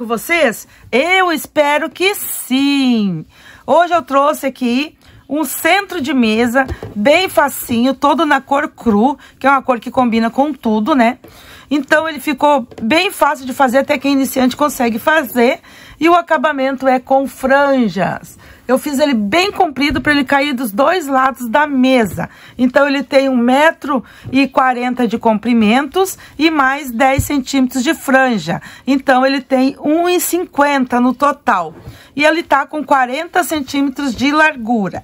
com vocês? Eu espero que sim! Hoje eu trouxe aqui um centro de mesa bem facinho, todo na cor cru, que é uma cor que combina com tudo, né? Então ele ficou bem fácil de fazer, até quem é iniciante consegue fazer. E o acabamento é com franjas. Eu fiz ele bem comprido para ele cair dos dois lados da mesa. Então ele tem um metro e quarenta de comprimentos e mais 10 centímetros de franja. Então ele tem 1,50 no total. E ele tá com 40 centímetros de largura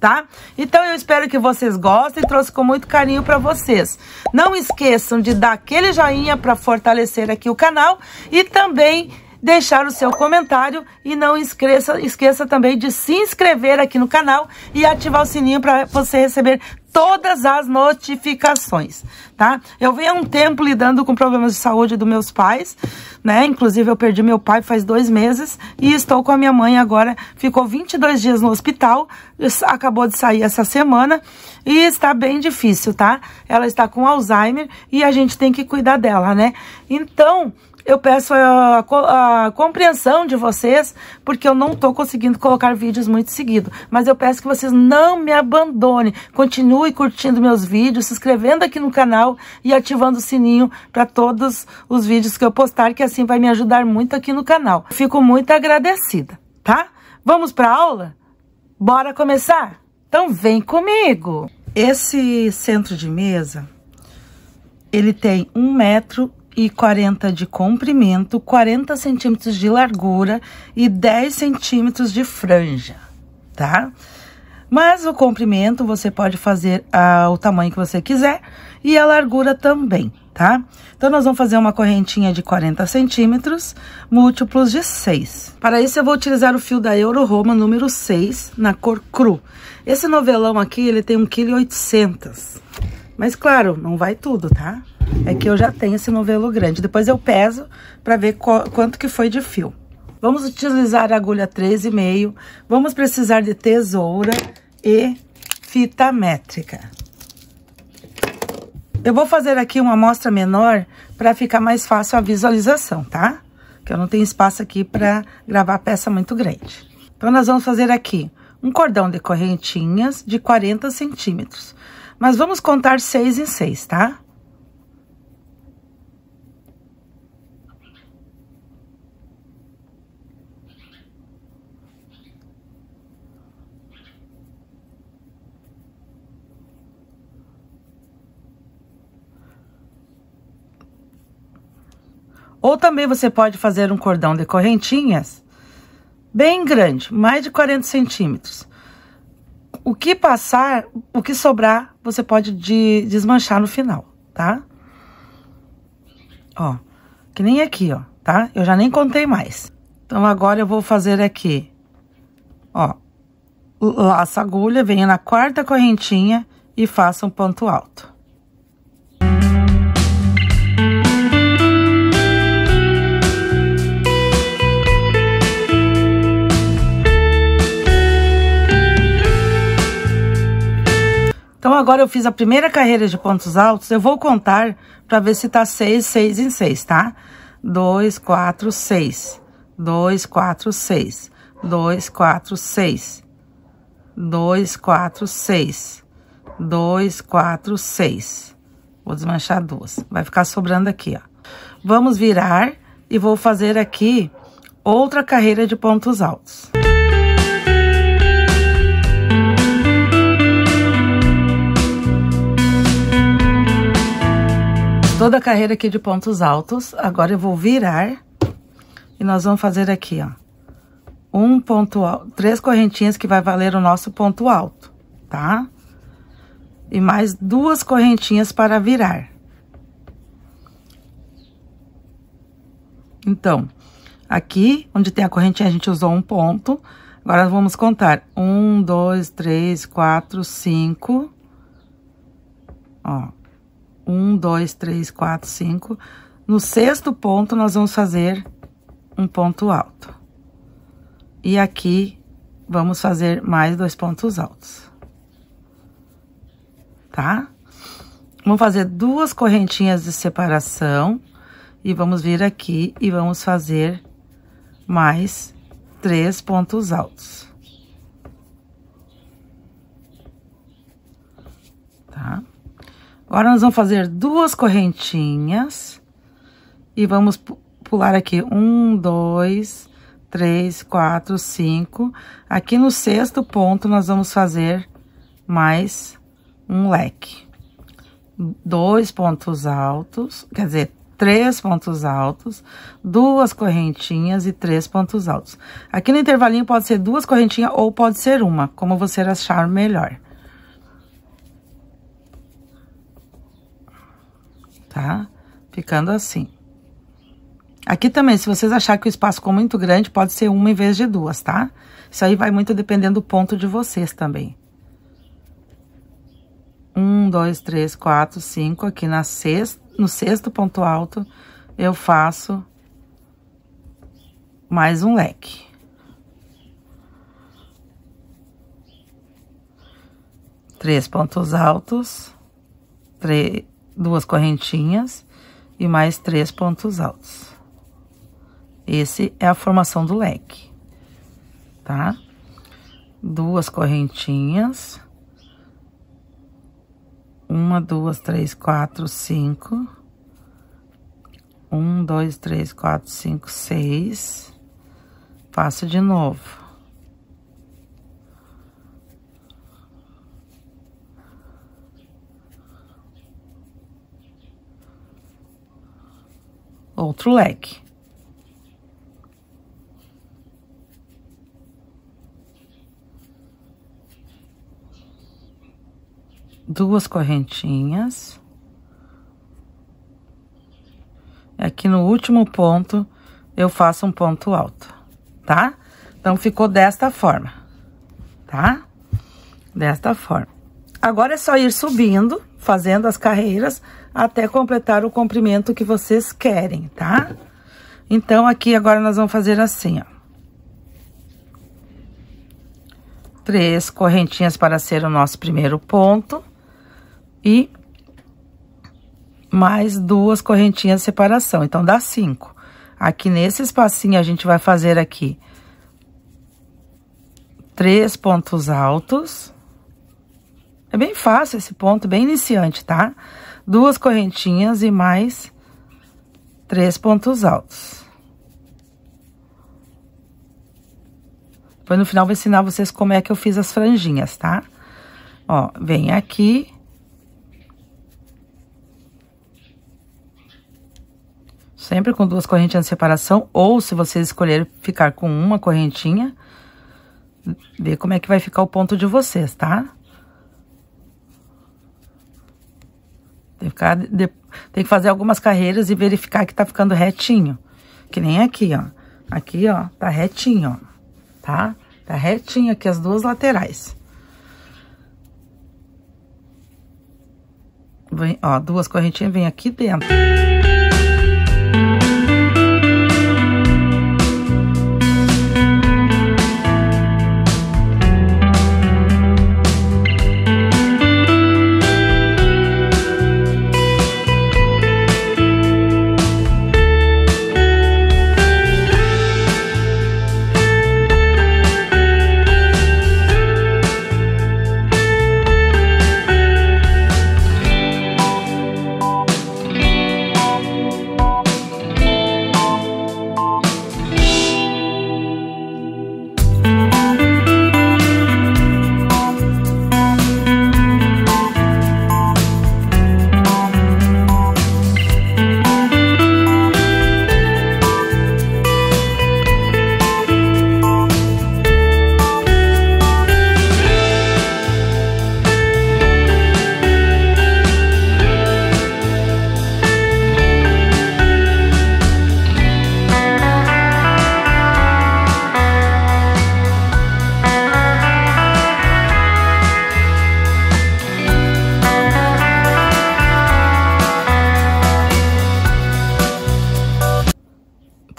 tá? Então eu espero que vocês gostem, trouxe com muito carinho para vocês. Não esqueçam de dar aquele joinha para fortalecer aqui o canal e também deixar o seu comentário e não esqueça, esqueça também de se inscrever aqui no canal e ativar o sininho para você receber todas as notificações, tá? Eu venho há um tempo lidando com problemas de saúde dos meus pais, né? Inclusive, eu perdi meu pai faz dois meses e estou com a minha mãe agora. Ficou 22 dias no hospital, acabou de sair essa semana e está bem difícil, tá? Ela está com Alzheimer e a gente tem que cuidar dela, né? Então, eu peço a, a, compreensão de vocês, porque eu não estou conseguindo colocar vídeos muito seguido. Mas eu peço que vocês não me abandonem. Continue curtindo meus vídeos, se inscrevendo aqui no canal e ativando o sininho para todos os vídeos que eu postar, que assim vai me ajudar muito aqui no canal. Fico muito agradecida, tá? Vamos para aula? Bora começar? Então vem comigo! Esse centro de mesa, ele tem um metro e 40 de comprimento, 40 centímetros de largura e 10 centímetros de franja, tá? Mas o comprimento você pode fazer ah, o tamanho que você quiser e a largura também, tá? Então, nós vamos fazer uma correntinha de 40 centímetros, múltiplos de 6. Para isso, eu vou utilizar o fio da Euro Roma número 6, na cor cru. Esse novelão aqui, ele tem 1,8 kg. Mas, claro, não vai tudo, tá? É que eu já tenho esse novelo grande. Depois eu peso para ver quanto que foi de fio. Vamos utilizar a agulha 13,5. Vamos precisar de tesoura e fita métrica. Eu vou fazer aqui uma amostra menor para ficar mais fácil a visualização, tá? Que eu não tenho espaço aqui para gravar peça muito grande. Então, nós vamos fazer aqui um cordão de correntinhas de 40 centímetros. Mas vamos contar seis em seis, tá? Ou também você pode fazer um cordão de correntinhas bem grande, mais de 40 centímetros. O que passar, o que sobrar, você pode de, desmanchar no final, tá? Ó, que nem aqui, ó, tá? Eu já nem contei mais. Então, agora eu vou fazer aqui, ó, laça agulha, venha na quarta correntinha e faça um ponto alto. Então, agora eu fiz a primeira carreira de pontos altos, eu vou contar para ver se tá seis, seis em seis, tá? Dois, quatro, seis. Dois, quatro, seis. Dois, quatro, seis. Dois, quatro, seis. Dois, quatro, seis. Vou desmanchar duas. Vai ficar sobrando aqui, ó. Vamos virar e vou fazer aqui outra carreira de pontos altos. Toda a carreira aqui de pontos altos. Agora eu vou virar e nós vamos fazer aqui, ó. Um ponto alto, três correntinhas que vai valer o nosso ponto alto, tá? E mais duas correntinhas para virar. Então, aqui, onde tem a correntinha, a gente usou um ponto. Agora, vamos contar. Um, dois, três, quatro, cinco. Ó, um, dois, três, quatro, cinco. No sexto ponto, nós vamos fazer um ponto alto. E aqui, vamos fazer mais dois pontos altos. Tá? Vamos fazer duas correntinhas de separação. E vamos vir aqui e vamos fazer mais três pontos altos. Tá? Agora, nós vamos fazer duas correntinhas e vamos pular aqui um, dois, três, quatro, cinco. Aqui no sexto ponto, nós vamos fazer mais um leque. Dois pontos altos, quer dizer, três pontos altos, duas correntinhas e três pontos altos. Aqui no intervalinho pode ser duas correntinhas ou pode ser uma, como você achar melhor. Tá? Ficando assim. Aqui também, se vocês acharem que o espaço ficou muito grande, pode ser uma em vez de duas, tá? Isso aí vai muito dependendo do ponto de vocês também. Um, dois, três, quatro, cinco. Aqui na sexta, no sexto ponto alto, eu faço mais um leque. Três pontos altos, três, duas correntinhas e mais três pontos altos. Esse é a formação do leque, tá? Duas correntinhas uma, duas, três, quatro, cinco. Um, dois, três, quatro, cinco, seis. Faço de novo. Outro leque. duas correntinhas. Aqui no último ponto, eu faço um ponto alto, tá? Então, ficou desta forma, tá? Desta forma. Agora é só ir subindo, fazendo as carreiras, até completar o comprimento que vocês querem, tá? Então, aqui agora nós vamos fazer assim, ó. Três correntinhas para ser o nosso primeiro ponto e mais duas correntinhas de separação. Então, dá cinco. Aqui nesse espacinho, a gente vai fazer aqui três pontos altos. É bem fácil esse ponto, bem iniciante, tá? Duas correntinhas e mais três pontos altos. Depois, no final, vou ensinar vocês como é que eu fiz as franjinhas, tá? Ó, vem aqui Sempre com duas correntinhas de separação, ou se vocês escolherem ficar com uma correntinha, ver como é que vai ficar o ponto de vocês, tá? Tem que, ficar, de, tem que fazer algumas carreiras e verificar que tá ficando retinho. Que nem aqui, ó. Aqui, ó, tá retinho, ó. Tá? Tá retinho aqui as duas laterais. Vem, ó, duas correntinhas vem aqui dentro.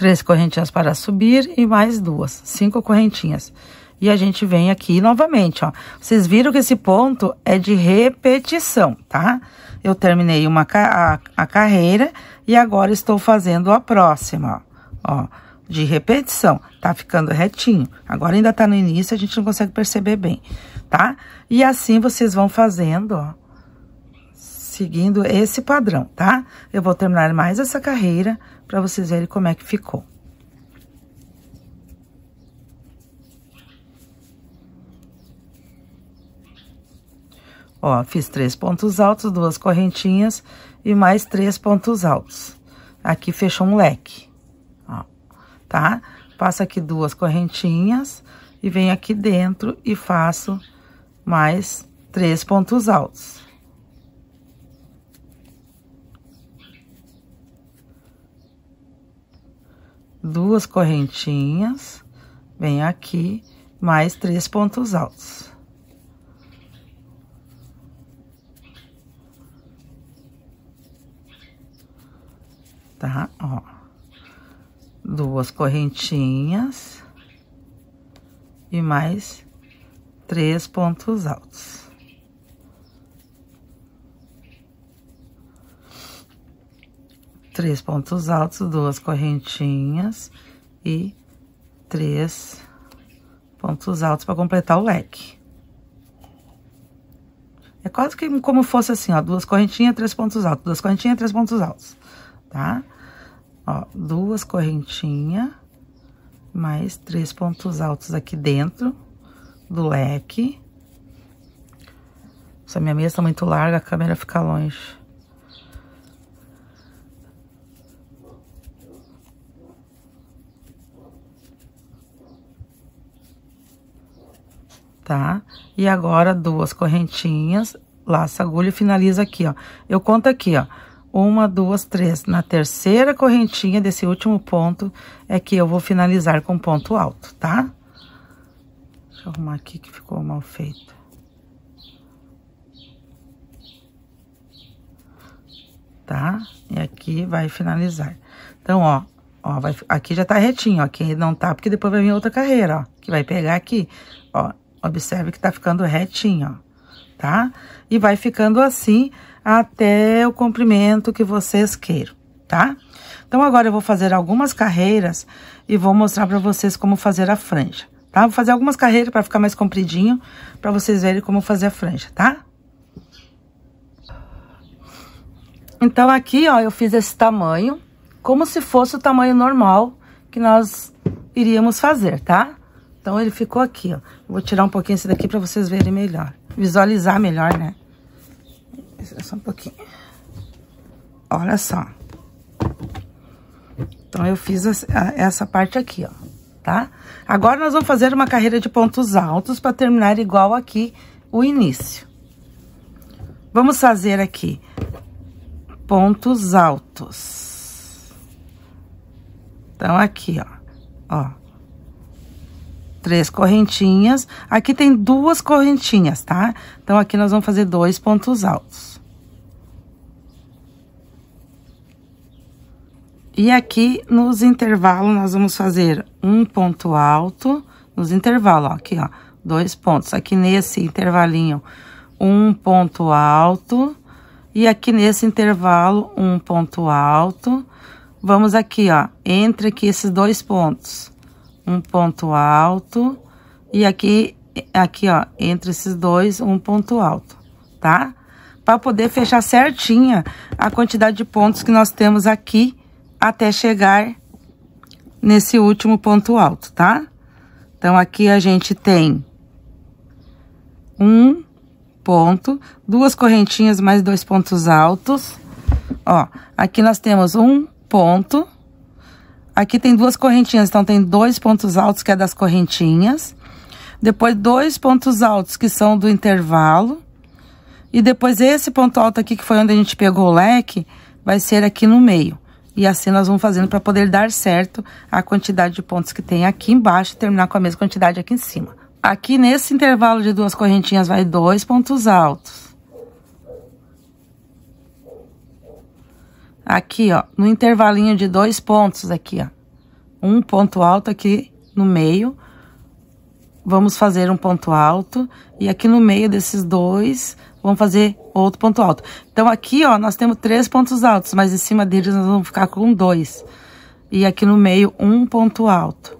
Três correntinhas para subir e mais duas, cinco correntinhas. E a gente vem aqui novamente, ó. Vocês viram que esse ponto é de repetição, tá? Eu terminei uma a, a carreira e agora estou fazendo a próxima, ó. ó. de repetição. Tá ficando retinho. Agora ainda tá no início, a gente não consegue perceber bem, tá? E assim vocês vão fazendo, ó. Seguindo esse padrão, tá? Eu vou terminar mais essa carreira pra vocês verem como é que ficou. Ó, fiz três pontos altos, duas correntinhas e mais três pontos altos. Aqui fechou um leque, ó, tá? Passo aqui duas correntinhas e venho aqui dentro e faço mais três pontos altos. Duas correntinhas, venho aqui, mais três pontos altos. tá? Ó, duas correntinhas e mais três pontos altos. Três pontos altos, duas correntinhas e três pontos altos para completar o leque. É quase que como fosse assim, ó, duas correntinhas, três pontos altos, duas correntinhas, três pontos altos, tá? Ó, duas correntinhas, mais três pontos altos aqui dentro do leque. Essa minha mesa tá muito larga, a câmera fica longe. Tá? E agora, duas correntinhas, laça agulha e finaliza aqui, ó. Eu conto aqui, ó uma, duas, três. Na terceira correntinha desse último ponto é que eu vou finalizar com ponto alto, tá? Deixa eu arrumar aqui que ficou mal feito. Tá? E aqui vai finalizar. Então, ó, ó, vai, aqui já tá retinho, ó, aqui não tá, porque depois vai vir outra carreira, ó, que vai pegar aqui, ó, observe que tá ficando retinho, ó, tá? E vai ficando assim até o comprimento que vocês queiram, tá? Então, agora eu vou fazer algumas carreiras e vou mostrar pra vocês como fazer a franja, tá? Vou fazer algumas carreiras para ficar mais compridinho, pra vocês verem como fazer a franja, tá? Então, aqui, ó, eu fiz esse tamanho, como se fosse o tamanho normal que nós iríamos fazer, tá? Então, ele ficou aqui, ó. Vou tirar um pouquinho esse daqui pra vocês verem melhor. Visualizar melhor, né? Só um pouquinho. Olha só. Então, eu fiz essa parte aqui, ó, tá? Agora, nós vamos fazer uma carreira de pontos altos para terminar igual aqui o início. Vamos fazer aqui pontos altos. Então, aqui, ó, ó. Três correntinhas. Aqui tem duas correntinhas, tá? Então, aqui nós vamos fazer dois pontos altos. E aqui, nos intervalos, nós vamos fazer um ponto alto, nos intervalos, ó, aqui, ó, dois pontos. Aqui nesse intervalinho, um ponto alto, e aqui nesse intervalo, um ponto alto. Vamos aqui, ó, entre aqui esses dois pontos, um ponto alto, e aqui, aqui, ó, entre esses dois, um ponto alto, tá? Para poder fechar certinha a quantidade de pontos que nós temos aqui até chegar nesse último ponto alto, tá? Então, aqui a gente tem um ponto, duas correntinhas mais dois pontos altos. Ó, aqui nós temos um ponto. Aqui tem duas correntinhas, então tem dois pontos altos, que é das correntinhas. Depois, dois pontos altos, que são do intervalo. E depois, esse ponto alto aqui, que foi onde a gente pegou o leque, vai ser aqui no meio. E assim nós vamos fazendo para poder dar certo a quantidade de pontos que tem aqui embaixo e terminar com a mesma quantidade aqui em cima. Aqui nesse intervalo de duas correntinhas vai dois pontos altos. Aqui, ó, no intervalinho de dois pontos aqui, ó. Um ponto alto aqui no meio. Vamos fazer um ponto alto. E aqui no meio desses dois, vamos fazer outro ponto alto. Então, aqui, ó, nós temos três pontos altos, mas em cima deles nós vamos ficar com dois. E aqui no meio, um ponto alto.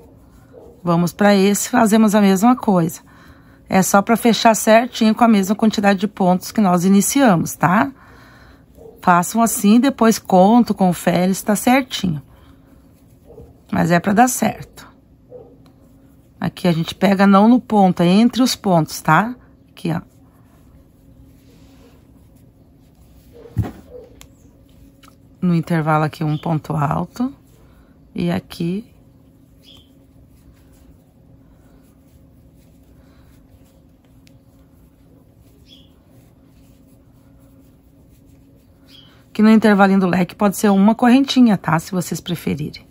Vamos para esse, fazemos a mesma coisa. É só para fechar certinho com a mesma quantidade de pontos que nós iniciamos, tá? Façam assim, depois conto, confere se tá certinho. Mas é para dar certo. Aqui a gente pega não no ponto, é entre os pontos, tá? Aqui, ó. No intervalo aqui um ponto alto. E aqui que no intervalinho do leque pode ser uma correntinha, tá? Se vocês preferirem.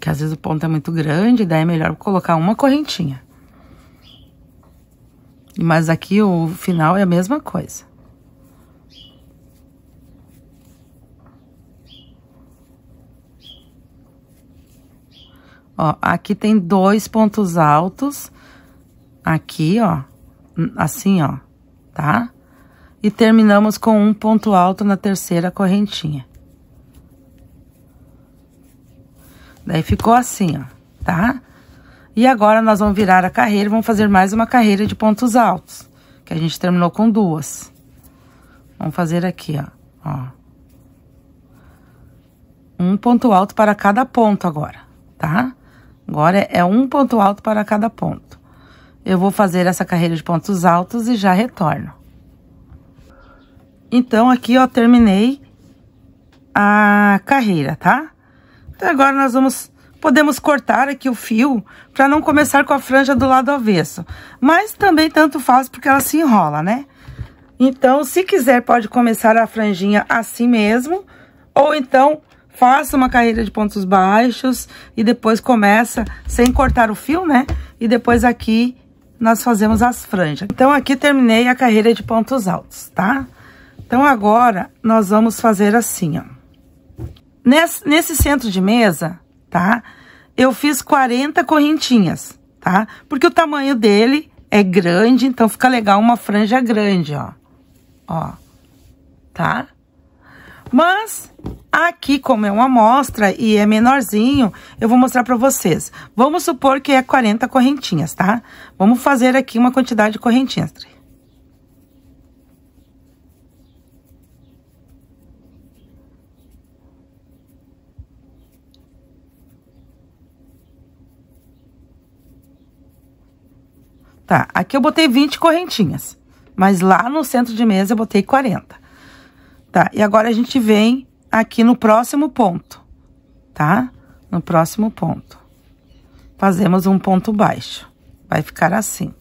Que às vezes o ponto é muito grande, daí é melhor colocar uma correntinha. Mas aqui o final é a mesma coisa. Ó, aqui tem dois pontos altos. Aqui, ó. Assim, ó. Tá? E terminamos com um ponto alto na terceira correntinha. Daí ficou assim, ó, tá? E agora nós vamos virar a carreira vamos fazer mais uma carreira de pontos altos, que a gente terminou com duas. Vamos fazer aqui, ó, ó. Um ponto alto para cada ponto agora, tá? Agora é um ponto alto para cada ponto. Eu vou fazer essa carreira de pontos altos e já retorno. Então, aqui, ó, terminei a carreira, tá? Então, agora nós vamos... Podemos cortar aqui o fio para não começar com a franja do lado avesso. Mas também tanto faz porque ela se enrola, né? Então, se quiser, pode começar a franjinha assim mesmo. Ou então, faça uma carreira de pontos baixos e depois começa sem cortar o fio, né? E depois aqui nós fazemos as franjas. Então, aqui terminei a carreira de pontos altos, tá? Então, agora, nós vamos fazer assim, ó. Nesse, nesse centro de mesa, tá? Eu fiz 40 correntinhas, tá? Porque o tamanho dele é grande, então fica legal uma franja grande, ó. Ó, tá? Mas, aqui, como é uma amostra e é menorzinho, eu vou mostrar pra vocês. Vamos supor que é 40 correntinhas, tá? Vamos fazer aqui uma quantidade de correntinhas. Tá, aqui eu botei 20 correntinhas, mas lá no centro de mesa eu botei 40. Tá, e agora a gente vem aqui no próximo ponto, tá? No próximo ponto. Fazemos um ponto baixo. Vai ficar assim.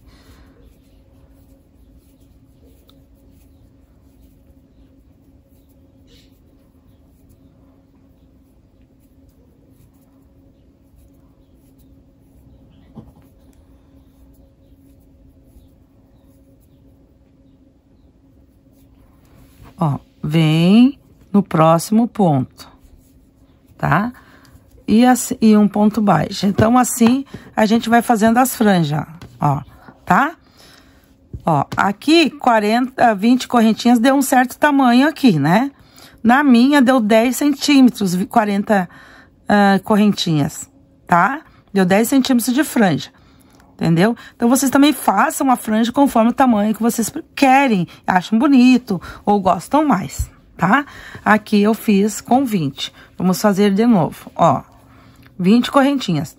Ó, vem no próximo ponto, tá? E, assim, e um ponto baixo. Então, assim, a gente vai fazendo as franjas, ó, tá? Ó, aqui, 40, 20 correntinhas deu um certo tamanho aqui, né? Na minha, deu 10 centímetros, 40 uh, correntinhas, tá? Deu 10 centímetros de franja entendeu? Então, vocês também façam a franja conforme o tamanho que vocês querem, acham bonito ou gostam mais, tá? Aqui eu fiz com 20. Vamos fazer de novo, ó. 20 correntinhas.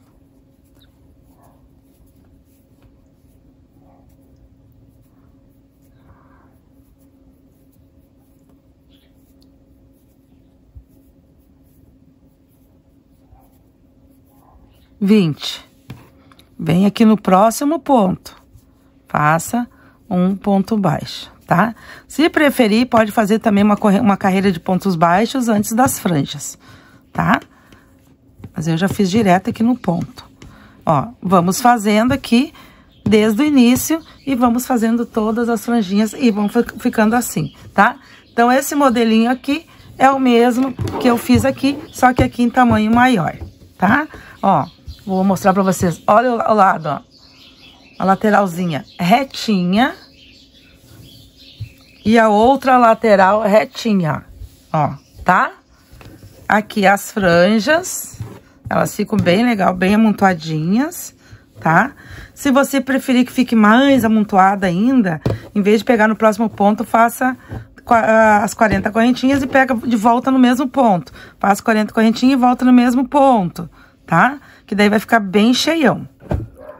Vinte. Vem aqui no próximo ponto, faça um ponto baixo, tá? Se preferir, pode fazer também uma, uma carreira de pontos baixos antes das franjas, tá? Mas eu já fiz direto aqui no ponto. Ó, vamos fazendo aqui desde o início e vamos fazendo todas as franjinhas e vão ficando assim, tá? Então, esse modelinho aqui é o mesmo que eu fiz aqui, só que aqui em tamanho maior, tá? Ó, Vou mostrar pra vocês. Olha o lado, ó. A lateralzinha retinha. E a outra lateral retinha, ó, tá? aqui as franjas. Elas ficam bem legal, bem amontoadinhas, tá? Se você preferir que fique mais amontoada ainda, em vez de pegar no próximo ponto, faça as 40 correntinhas e pega de volta no mesmo ponto. Faz 40 correntinhas e volta no mesmo ponto, tá? Que daí vai ficar bem cheião.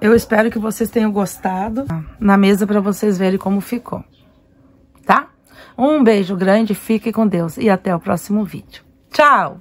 Eu espero que vocês tenham gostado na mesa para vocês verem como ficou, tá? Um beijo grande, fique com Deus e até o próximo vídeo. Tchau!